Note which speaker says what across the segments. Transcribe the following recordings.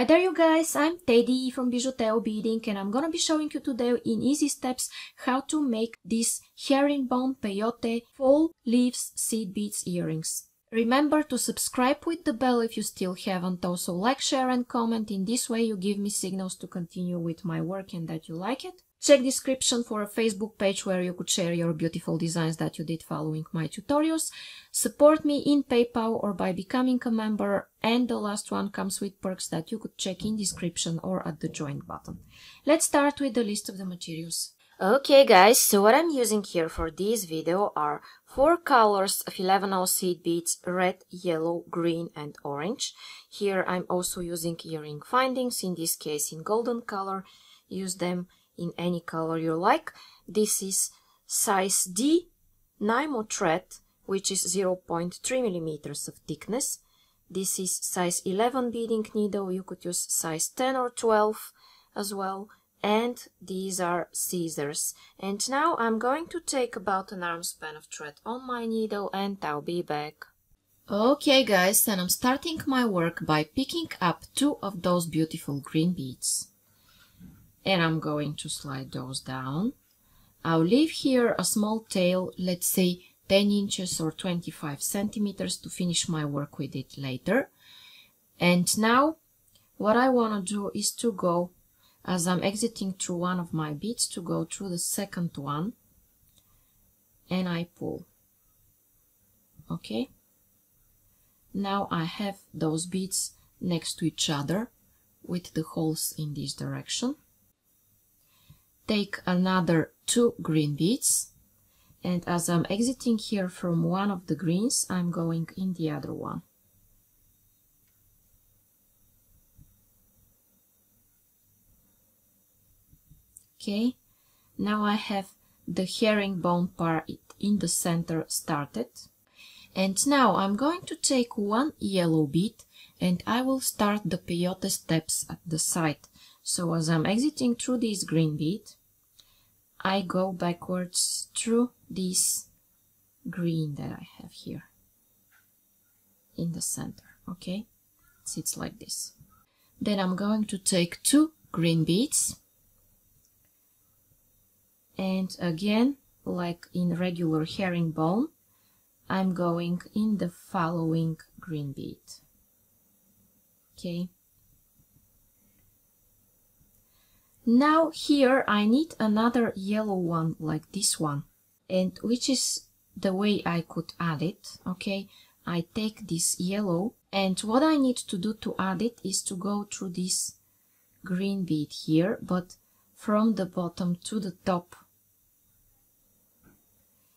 Speaker 1: Hi there you guys, I'm Teddy from Bijuteo Beading and I'm gonna be showing you today in easy steps how to make these herringbone peyote fall leaves seed beads earrings. Remember to subscribe with the bell if you still haven't. Also like, share and comment. In this way you give me signals to continue with my work and that you like it. Check description for a Facebook page where you could share your beautiful designs that you did following my tutorials. Support me in PayPal or by becoming a member and the last one comes with perks that you could check in description or at the join button. Let's start with the list of the materials.
Speaker 2: Okay guys, so what I'm using here for this video are four colors of 11 seed beads, red, yellow, green and orange. Here I'm also using earring findings, in this case in golden color. Use them in any color you like. This is size D Nymo thread, which is 0.3 millimeters of thickness. This is size 11 beading needle. You could use size 10 or 12 as well. And these are scissors. And now I'm going to take about an arm span of thread on my needle and I'll be back.
Speaker 1: Okay guys, and I'm starting my work by picking up two of those beautiful green beads and I'm going to slide those down. I'll leave here a small tail, let's say 10 inches or 25 centimeters to finish my work with it later. And now what I want to do is to go, as I'm exiting through one of my beads, to go through the second one and I pull. Okay? Now I have those beads next to each other with the holes in this direction take another two green beads and as I'm exiting here from one of the greens I'm going in the other one. Okay, now I have the herringbone part in the center started and now I'm going to take one yellow bead and I will start the peyote steps at the side. So as I'm exiting through this green bead, I go backwards through this green that I have here in the center, okay? It sits like this. Then I'm going to take two green beads and again, like in regular herringbone, I'm going in the following green bead, okay? Now here I need another yellow one like this one and which is the way I could add it, okay? I take this yellow and what I need to do to add it is to go through this green bead here but from the bottom to the top.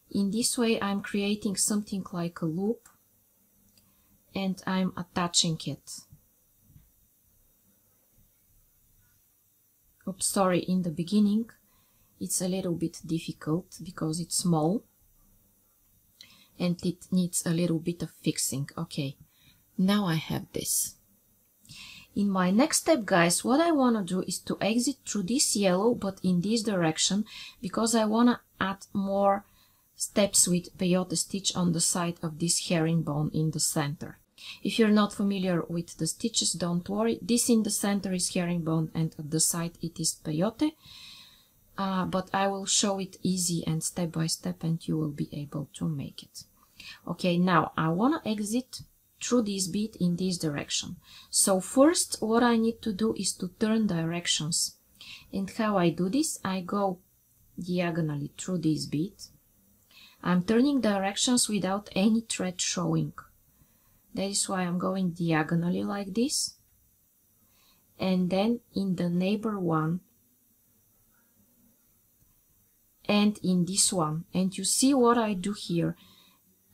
Speaker 1: In this way I'm creating something like a loop and I'm attaching it. Oops sorry in the beginning it's a little bit difficult because it's small and it needs a little bit of fixing. Okay now I have this. In my next step guys what I want to do is to exit through this yellow but in this direction because I want to add more steps with peyote stitch on the side of this herringbone in the center if you're not familiar with the stitches, don't worry. This in the center is herringbone and at the side it is peyote. Uh, but I will show it easy and step by step and you will be able to make it. Okay, now I want to exit through this bead in this direction. So first what I need to do is to turn directions. And how I do this, I go diagonally through this bead. I'm turning directions without any thread showing. That is why I'm going diagonally like this. And then in the neighbor one and in this one. And you see what I do here.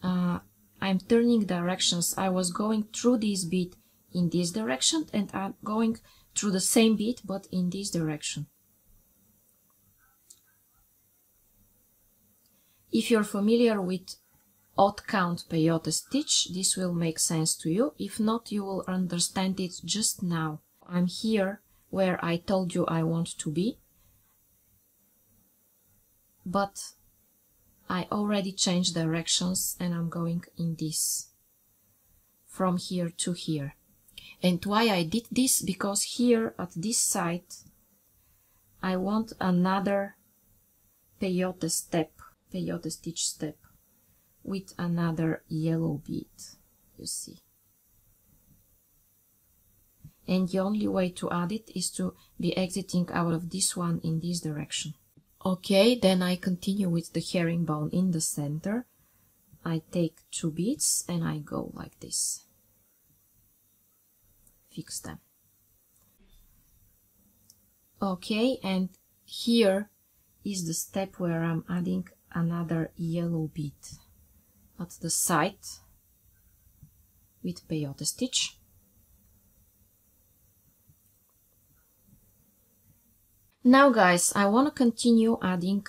Speaker 1: Uh, I'm turning directions. I was going through this bead in this direction and I'm going through the same bead but in this direction. If you're familiar with odd count peyote stitch, this will make sense to you. If not, you will understand it just now. I'm here where I told you I want to be, but I already changed directions and I'm going in this from here to here. And why I did this? Because here at this side, I want another peyote step, peyote stitch step with another yellow bead, you see. And the only way to add it is to be exiting out of this one in this direction. Okay, then I continue with the herringbone in the center. I take two beads and I go like this. Fix them. Okay, and here is the step where I'm adding another yellow bead at the side with peyote stitch. Now guys, I want to continue adding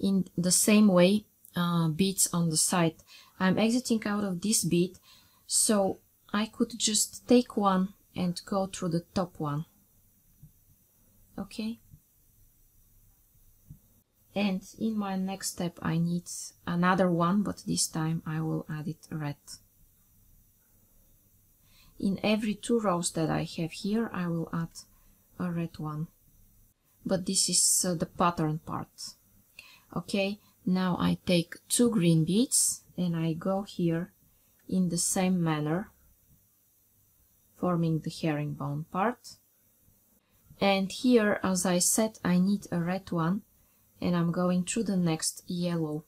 Speaker 1: in the same way uh, beads on the side. I'm exiting out of this bead, so I could just take one and go through the top one. Okay? And in my next step I need another one, but this time I will add it red. In every two rows that I have here, I will add a red one. But this is uh, the pattern part. Okay, now I take two green beads and I go here in the same manner, forming the herringbone part. And here, as I said, I need a red one and I'm going through the next yellow.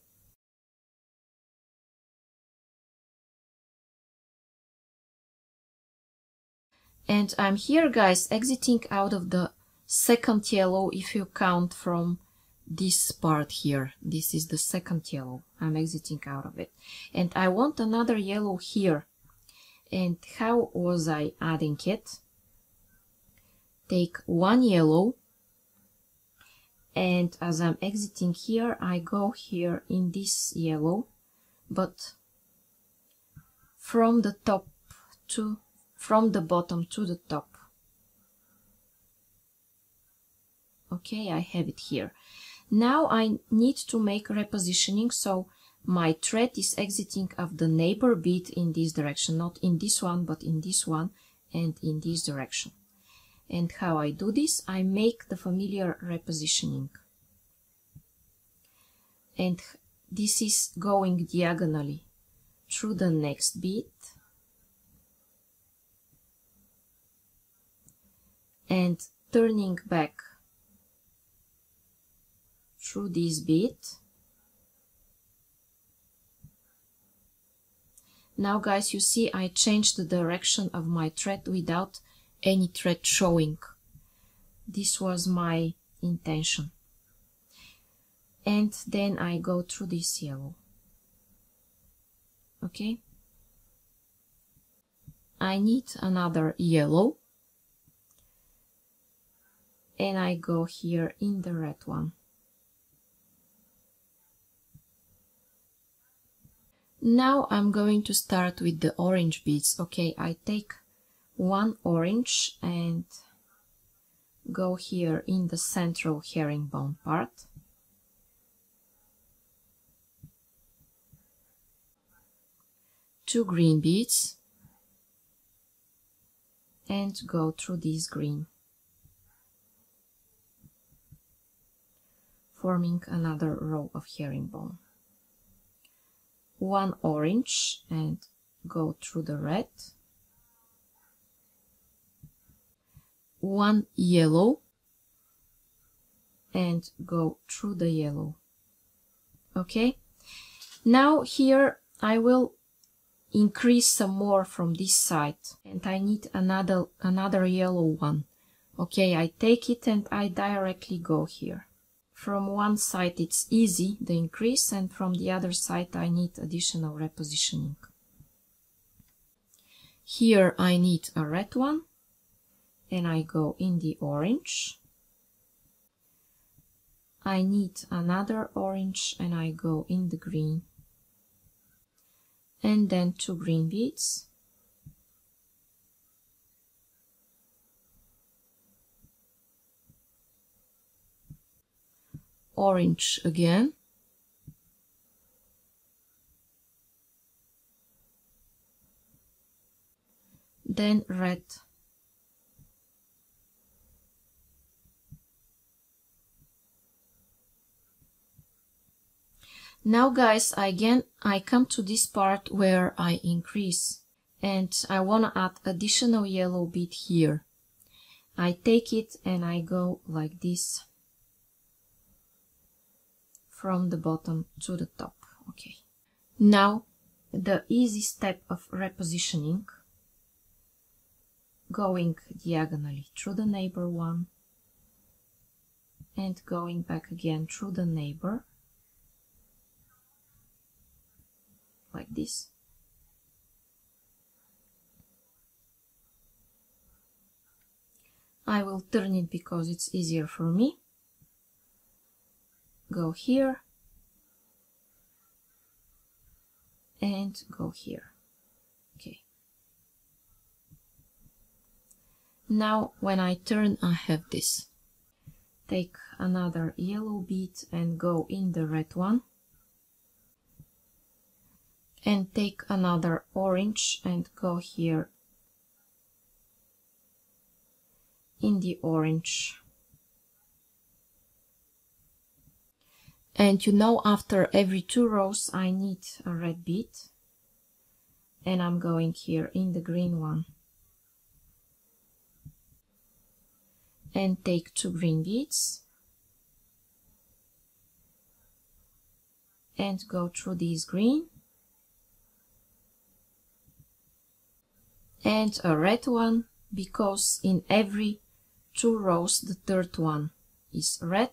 Speaker 1: And I'm here guys exiting out of the second yellow if you count from this part here. This is the second yellow. I'm exiting out of it. And I want another yellow here. And how was I adding it? Take one yellow and as I'm exiting here I go here in this yellow. But from the top to from the bottom to the top. Okay I have it here. Now I need to make repositioning so my thread is exiting of the neighbor bead in this direction. Not in this one but in this one and in this direction and how I do this, I make the familiar repositioning. And this is going diagonally through the next bead and turning back through this bead. Now guys, you see I changed the direction of my thread without any thread showing. This was my intention. And then I go through this yellow. Okay. I need another yellow. And I go here in the red one. Now I'm going to start with the orange beads. Okay, I take one orange and go here in the central herringbone part. Two green beads and go through this green, forming another row of herringbone. One orange and go through the red one yellow and go through the yellow. Okay? Now here I will increase some more from this side and I need another another yellow one. Okay I take it and I directly go here. From one side it's easy the increase and from the other side I need additional repositioning. Here I need a red one and I go in the orange. I need another orange and I go in the green. And then two green beads. Orange again. Then red Now guys, I again, I come to this part where I increase and I want to add additional yellow bit here. I take it and I go like this from the bottom to the top. Okay. Now the easy step of repositioning going diagonally through the neighbor one and going back again through the neighbor like this. I will turn it because it's easier for me. Go here. And go here. Okay. Now when I turn I have this. Take another yellow bead and go in the red one and take another orange and go here. In the orange. And you know after every two rows I need a red bead. And I'm going here in the green one. And take two green beads. And go through these green and a red one because in every two rows the third one is red.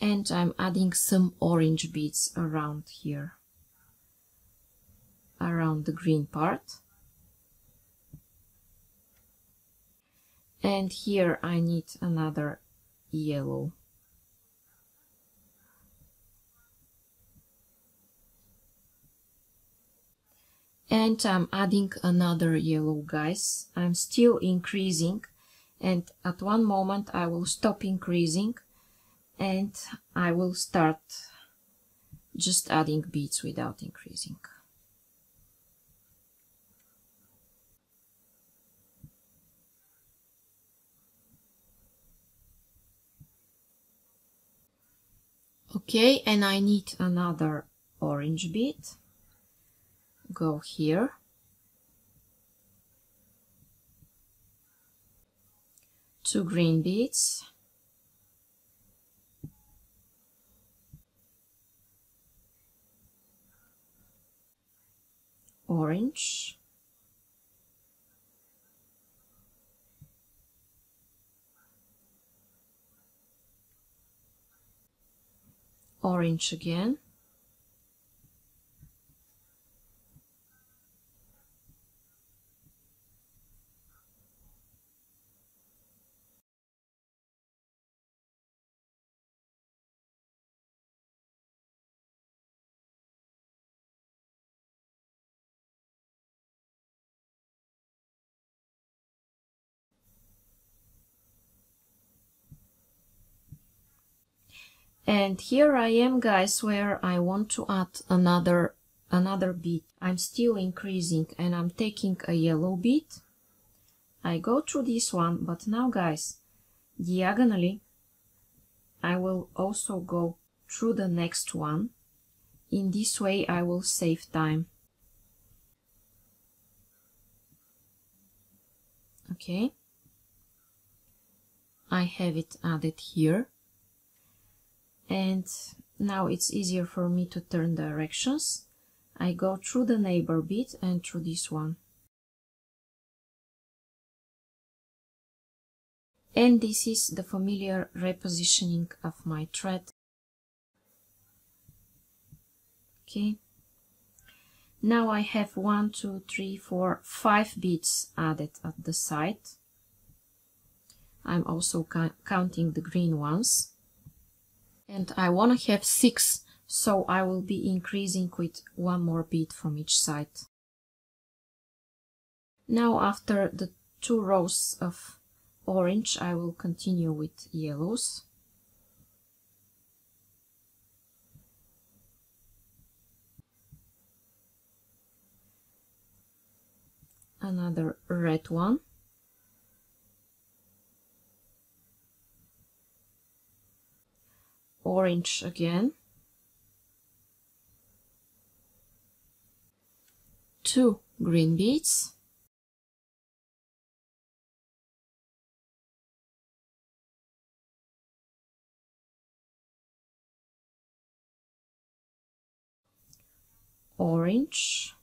Speaker 1: And I'm adding some orange beads around here around the green part. And here I need another yellow and I'm adding another yellow guys. I'm still increasing and at one moment I will stop increasing and I will start just adding beads without increasing. Okay and I need another orange bead go here. Two green beads. Orange. Orange again and here I am guys where I want to add another another bead I'm still increasing and I'm taking a yellow bead I go through this one but now guys diagonally I will also go through the next one. In this way I will save time. Okay. I have it added here and now it's easier for me to turn directions. I go through the neighbor bead and through this one. And this is the familiar repositioning of my thread. Okay. Now I have one, two, three, four, five beads added at the side. I'm also counting the green ones and I want to have six so I will be increasing with one more bead from each side. Now after the two rows of orange I will continue with yellows. Another red one. orange again. Two green beads. orange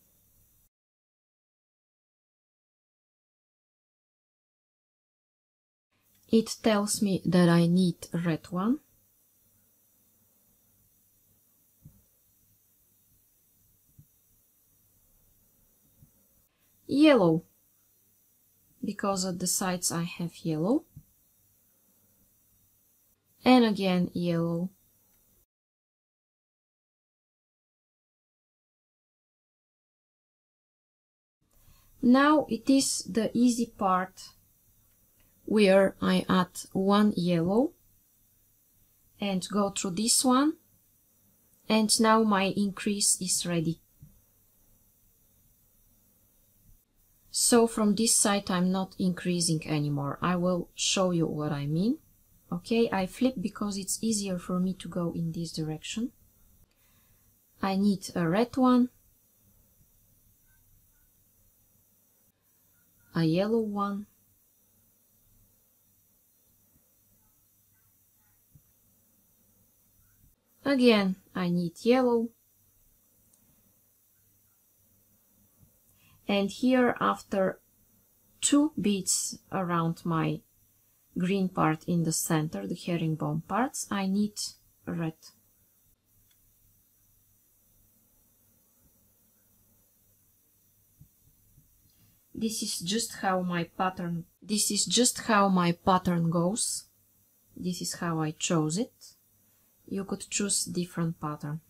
Speaker 1: it tells me that I need red one yellow. Because at the sides I have yellow. And again yellow. Now it is the easy part where I add one yellow and go through this one. And now my increase is ready So from this side I'm not increasing anymore. I will show you what I mean. Okay, I flip because it's easier for me to go in this direction. I need a red one, a yellow one, again I need yellow, and here after two beads around my green part in the center, the herringbone parts, I need red. This is just how my pattern, this is just how my pattern goes. This is how I chose it. You could choose different pattern.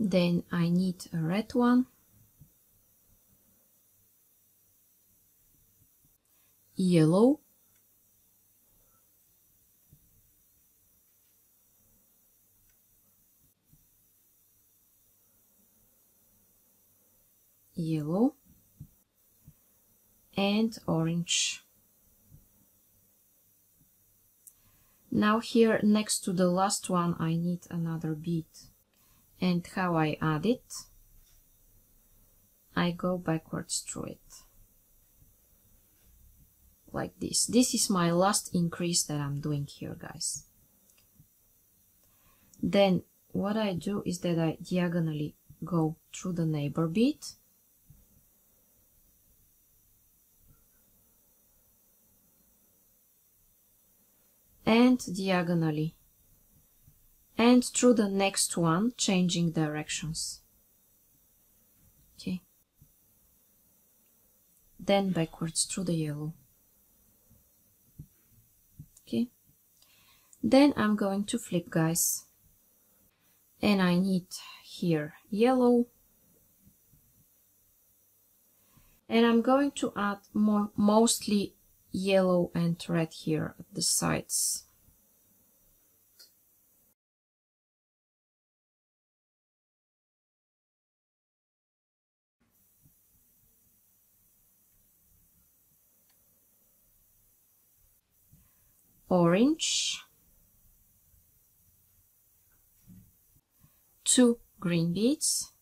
Speaker 1: Then I need a red one. Yellow. Yellow and orange. Now here next to the last one I need another bead and how I add it I go backwards through it. Like this. This is my last increase that I'm doing here guys. Then what I do is that I diagonally go through the neighbor bead and diagonally and through the next one changing directions. Okay. Then backwards through the yellow. Okay. Then I'm going to flip guys. And I need here yellow. And I'm going to add more mostly yellow and red here at the sides orange, two green beads,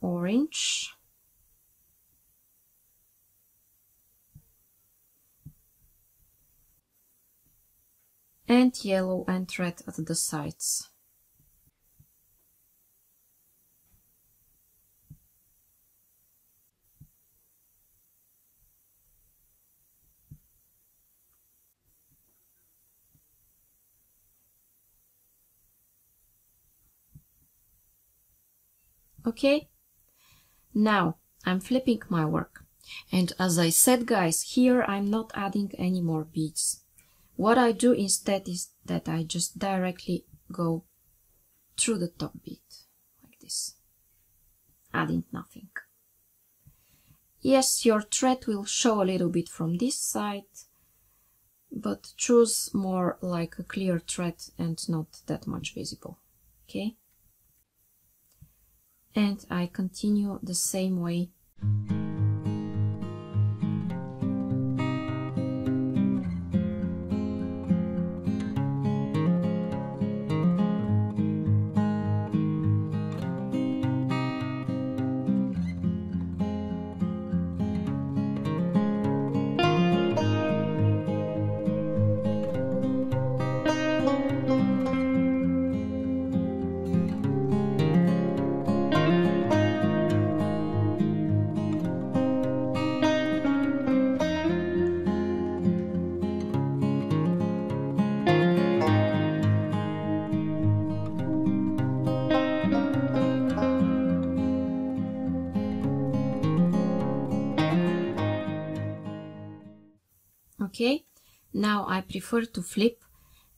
Speaker 1: orange, and yellow and red at the sides. Okay? Now I'm flipping my work. And as I said guys here I'm not adding any more beads. What I do instead is that I just directly go through the top bead like this adding nothing. Yes your thread will show a little bit from this side but choose more like a clear thread and not that much visible. Okay and I continue the same way now I prefer to flip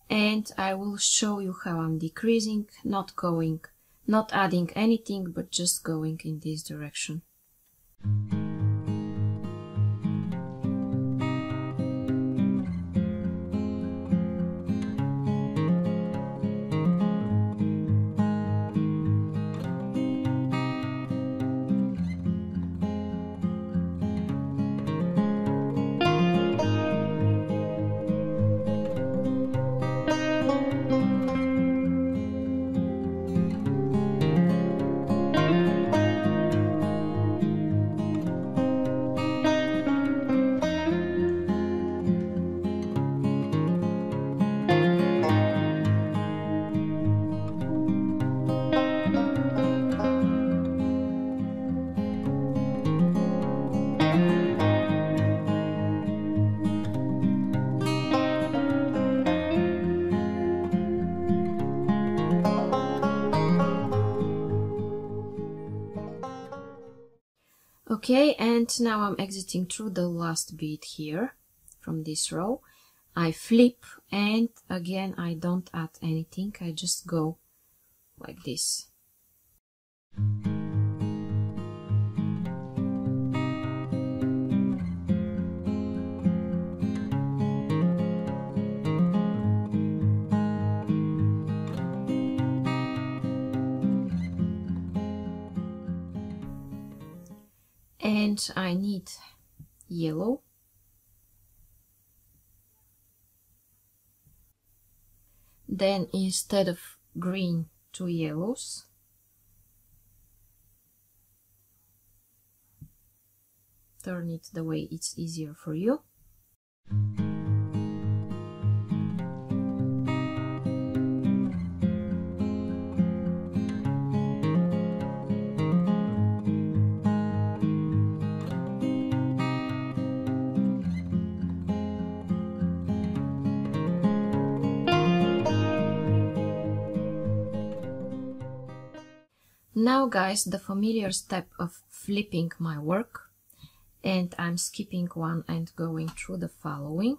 Speaker 1: and I will show you how I'm decreasing not going not adding anything but just going in this direction okay and now I'm exiting through the last bead here from this row. I flip and again I don't add anything. I just go like this and I need yellow. Then instead of green two yellows. Turn it the way it's easier for you Now guys, the familiar step of flipping my work and I'm skipping one and going through the following.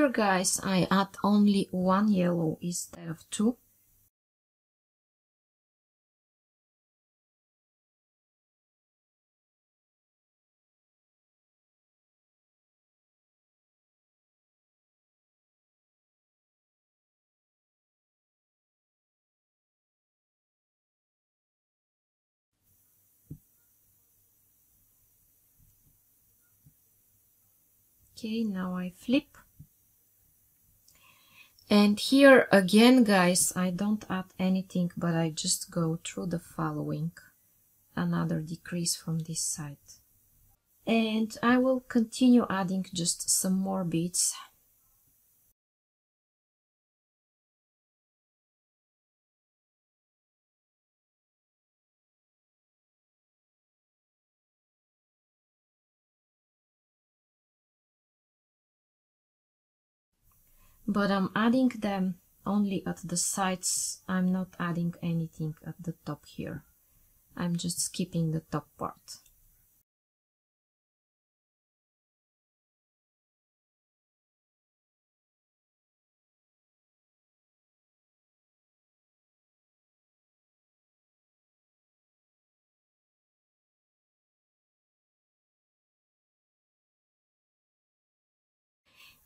Speaker 1: Here guys, I add only one yellow instead of two. okay now I flip and here again guys I don't add anything but I just go through the following. Another decrease from this side. And I will continue adding just some more beads but I'm adding them only at the sides. I'm not adding anything at the top here. I'm just skipping the top part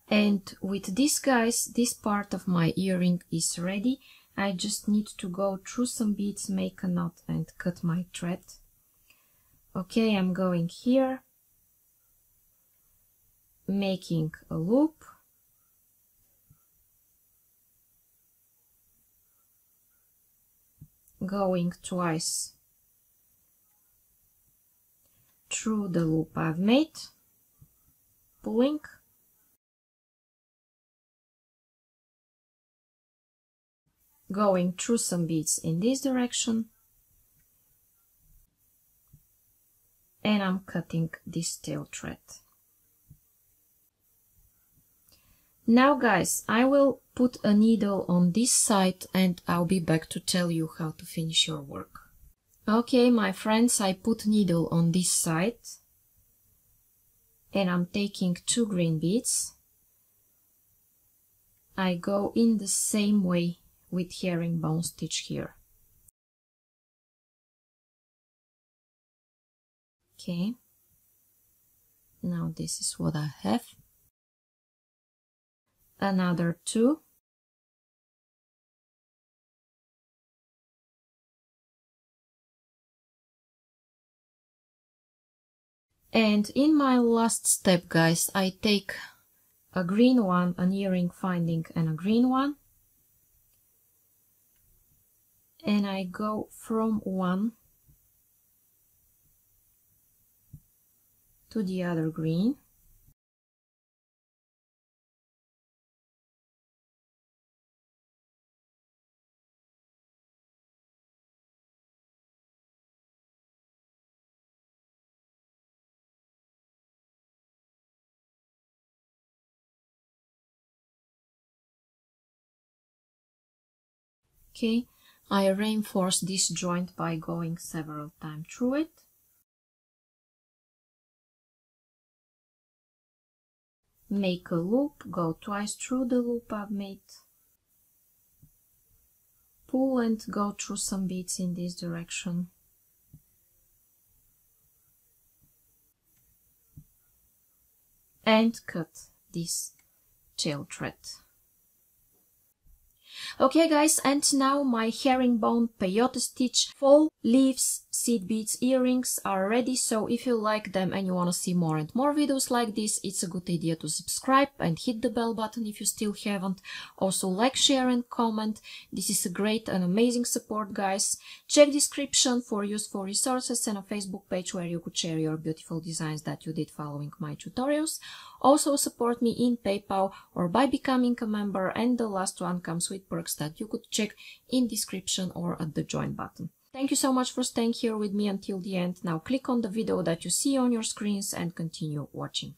Speaker 1: and with this guys this part of my earring is ready. I just need to go through some beads make a knot and cut my thread. Okay I'm going here. Making a loop. Going twice through the loop I've made, pulling, going through some beads in this direction, and I'm cutting this tail thread. Now guys, I will put a needle on this side and I'll be back to tell you how to finish your work. Okay, my friends, I put needle on this side and I'm taking two green beads. I go in the same way with herringbone stitch here. Okay, now this is what I have. Another two. And in my last step, guys, I take a green one, an earring finding and a green one. And I go from one to the other green. Okay, I reinforce this joint by going several times through it. Make a loop, go twice through the loop I've made. Pull and go through some beads in this direction. And cut this tail thread. Okay guys, and now my herringbone peyote stitch fall leaves seed beads earrings are ready, so if you like them and you want to see more and more videos like this, it's a good idea to subscribe and hit the bell button if you still haven't. Also like, share and comment. This is a great and amazing support guys. Check description for useful resources and a Facebook page where you could share your beautiful designs that you did following my tutorials. Also support me in PayPal or by becoming a member and the last one comes with perks that you could check in description or at the join button. Thank you so much for staying here with me until the end. Now click on the video that you see on your screens and continue watching.